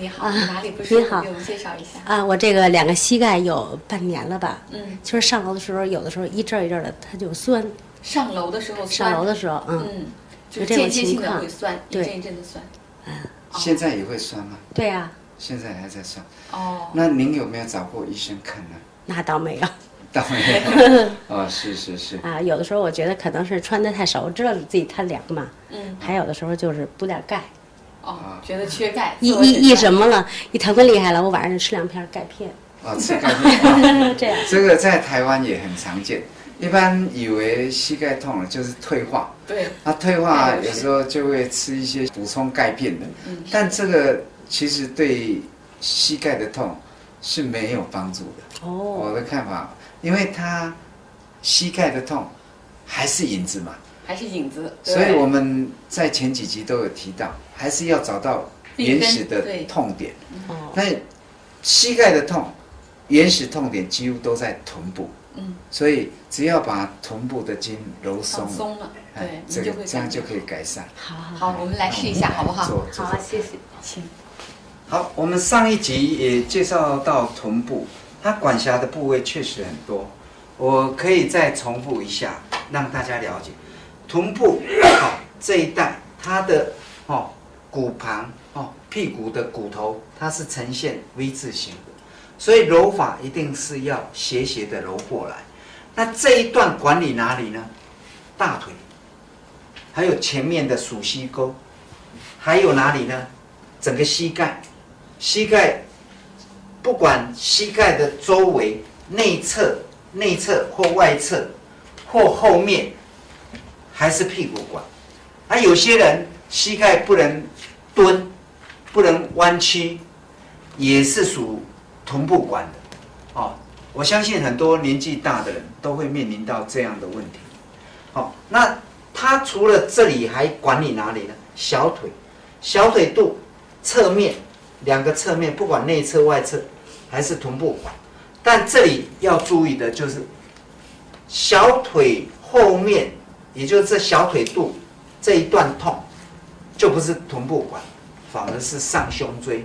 你好，你哪里不舒服？你好给我们介绍一下。啊，我这个两个膝盖有半年了吧？嗯，就是上楼的时候，有的时候一阵儿一阵儿的，它就酸。上楼的时候酸，上楼的时候，嗯，嗯，就间歇性情况的会酸，一对阵一阵的酸。嗯现在也会酸吗？对呀、现在还在酸。哦，那您有没有找过医生看呢？那倒没有倒没有。哦，是是是。啊。有的时候我觉得可能是穿的太少，我知道自己贪凉嘛。嗯，还有的时候就是补点钙，哦，觉得缺钙，一一什么了，一疼的厉害了，我晚上就吃两片钙片，哦，吃钙片。这样。这个在台湾也很常见。一般以为膝盖痛了就是退化，对，那退化有时候就会吃一些补充钙片的，嗯，但这个其实对膝盖的痛是没有帮助的。哦我哦，的看法，因为它膝盖的痛还是银子嘛，还是影子，所以我们在前几集都有提到，还是要找到原始的痛点。哦，那膝盖的痛，原始痛点几乎都在臀部，嗯，所以只要把臀部的筋揉松了，松了，对这个这样就可以改善。好好好，我们来试一下，好不好？做做好，谢谢。请。好，我们上一集也介绍到臀部，它管辖的部位确实很多，我可以再重复一下，让大家了解。臀部好、这一带，它的哦骨盘哦屁股的骨头，它是呈现 V 字形的，所以揉法一定是要斜斜的揉过来。那这一段管理哪里呢？大腿，还有前面的属膝沟，还有哪里呢？整个膝盖。膝盖，不管膝盖的周围、内侧、内侧或外侧，或后面，还是屁股管。而，有些人膝盖不能蹲，不能弯曲，也是属臀部管的。哦，我相信很多年纪大的人都会面临到这样的问题。好、那他除了这里还管理哪里呢？小腿，小腿肚侧面。两个侧面，不管内侧、外侧，还是臀部管，但这里要注意的就是小腿后面，也就是这小腿肚这一段痛，就不是臀部管，反而是上胸椎，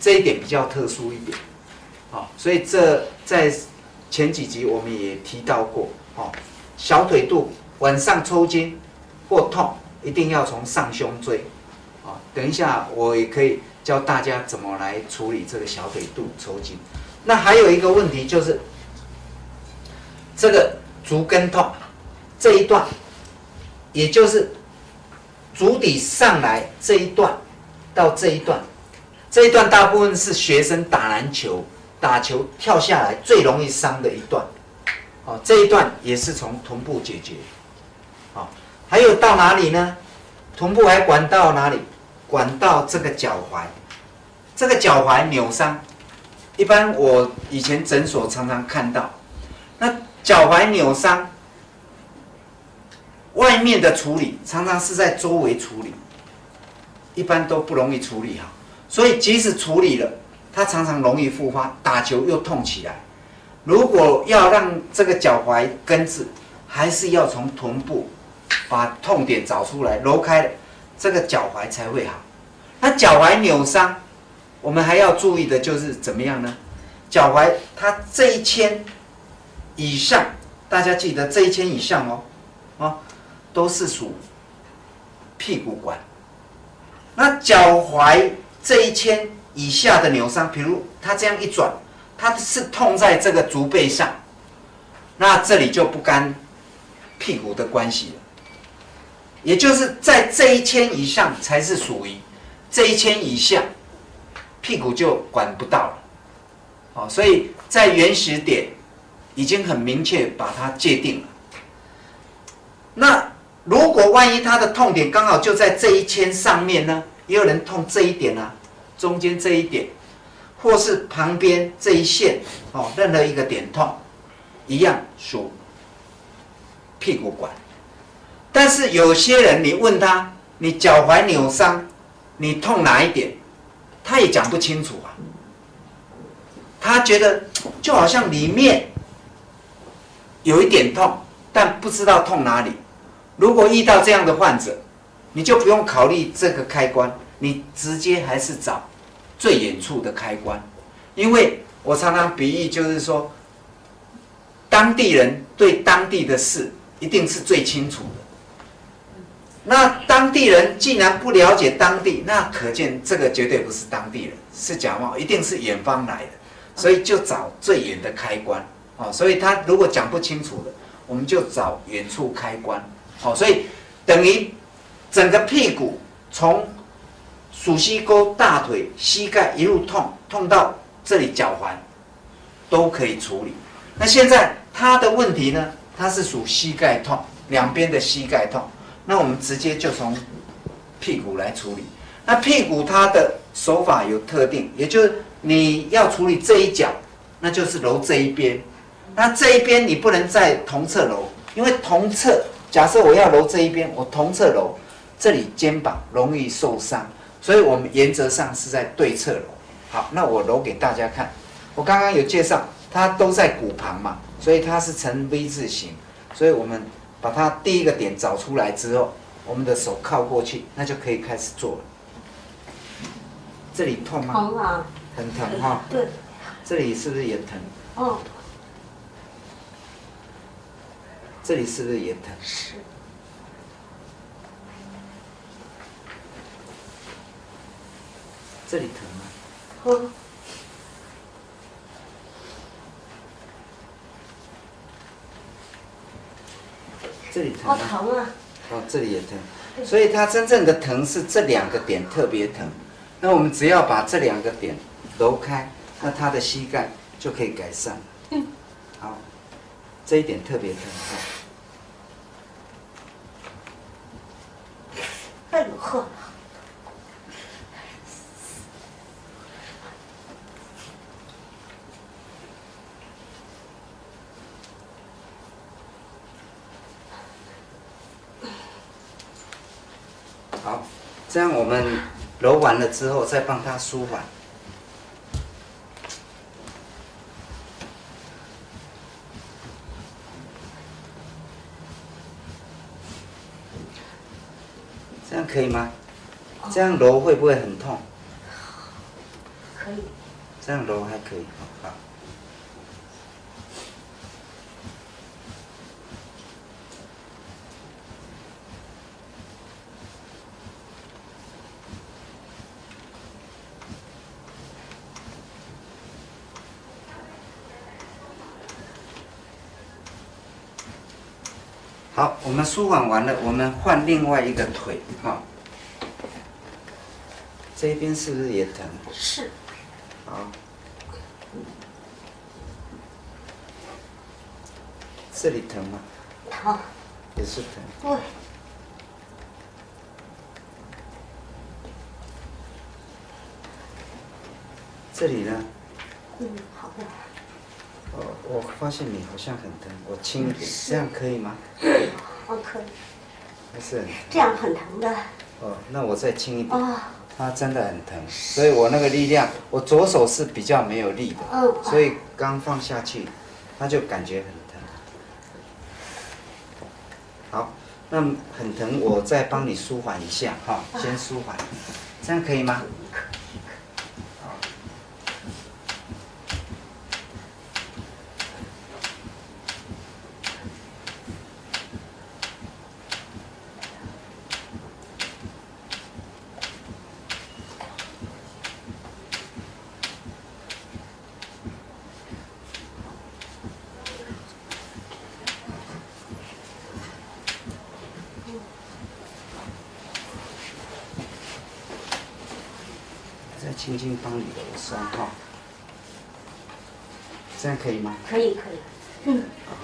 这一点比较特殊一点。好、所以这在前几集我们也提到过，哦，小腿肚晚上抽筋或痛，一定要从上胸椎。啊，等一下我也可以。教大家怎么来处理这个小腿肚抽筋。那还有一个问题就是，这个足跟痛这一段，也就是足底上来这一段到这一段，这一段大部分是学生打篮球、打球跳下来最容易伤的一段。哦，这一段也是从臀部解决。好，还有到哪里呢？臀部还管到哪里？管到这个脚踝，这个脚踝扭伤，一般我以前诊所常常看到，那脚踝扭伤，外面的处理常常是在周围处理，一般都不容易处理好，所以即使处理了，它常常容易复发，打球又痛起来。如果要让这个脚踝根治，还是要从臀部把痛点找出来，揉开了。这个脚踝才会好。那脚踝扭伤，我们还要注意的就是怎么样呢？脚踝它这一圈以上，大家记得这一圈以上哦，啊，都是属屁股管。那脚踝这一圈以下的扭伤，比如它这样一转，它是痛在这个足背上，那这里就不干屁股的关系了。也就是在这一圈以上才是属于，这一圈以下，屁股就管不到了。哦，所以在原始点已经很明确把它界定了。那如果万一他的痛点刚好就在这一圈上面呢？也有人痛这一点啊，中间这一点，或是旁边这一线，哦，任何一个点痛，一样属屁股管。但是有些人，你问他，你脚踝扭伤，你痛哪一点，他也讲不清楚啊。他觉得就好像里面有一点痛，但不知道痛哪里。如果遇到这样的患者，你就不用考虑这个开关，你直接还是找最远处的开关，因为我常常比喻就是说，当地人对当地的事一定是最清楚的。那当地人既然不了解当地，那可见这个绝对不是当地人，是假冒，一定是远方来的，所以就找最远的开关。哦，所以他如果讲不清楚的，我们就找远处开关。好，所以等于整个屁股从属膝沟、大腿、膝盖一路痛，痛到这里脚踝，都可以处理。那现在他的问题呢？他是属膝盖痛，两边的膝盖痛。那我们直接就从屁股来处理。那屁股它的手法有特定，也就是你要处理这一脚，那就是揉这一边。那这一边你不能在同侧揉，因为同侧，假设我要揉这一边，我同侧揉，这里肩膀容易受伤，所以我们原则上是在对侧揉。好，那我揉给大家看。我刚刚有介绍，它都在骨旁嘛，所以它是呈 V 字形，所以我们把它第一个点找出来之后，我们的手靠过去，那就可以开始做了。这里痛吗？疼啊！很疼哈。对。这里是不是也疼？哦。这里是不是也疼？是。这里疼吗？疼。这里疼吗？好疼啊！哦，这里也疼，所以它真正的疼是这两个点特别疼。那我们只要把这两个点揉开，那他的膝盖就可以改善。嗯。好，这一点特别疼哈。哎呦呵！好，这样我们揉完了之后，再帮他舒缓。可以吗？这样揉会不会很痛？可以。这样揉还可以，好。好，我们舒缓完了，我们换另外一个腿，哈。这边是不是也疼？是。好。这里疼吗？疼。也是疼。对。这里呢？嗯，好的。哦，我发现你好像很疼，我轻一点，这样可以吗？哦，可以。还是。这样很疼的。哦，那我再轻一点。啊。它真的很疼，所以我那个力量，我左手是比较没有力的。嗯。所以刚放下去，它就感觉很疼。好，那很疼，我再帮你舒缓一下哈，先舒缓，这样可以吗？轻轻帮你揉酸哈，这样可以吗？可以，可以。嗯。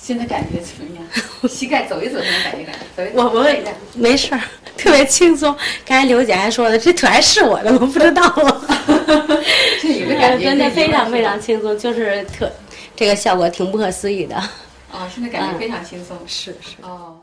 现在感觉怎么样？膝盖走一走，那种感觉感觉，走一走。我我看一下没事儿，特别轻松。刚才刘姐还说了，这腿还是我的我？不知道了。这有个感觉，真的非常非常轻松，就是特这个效果挺不可思议的。是吧哦，现在感觉非常轻松。是是。哦。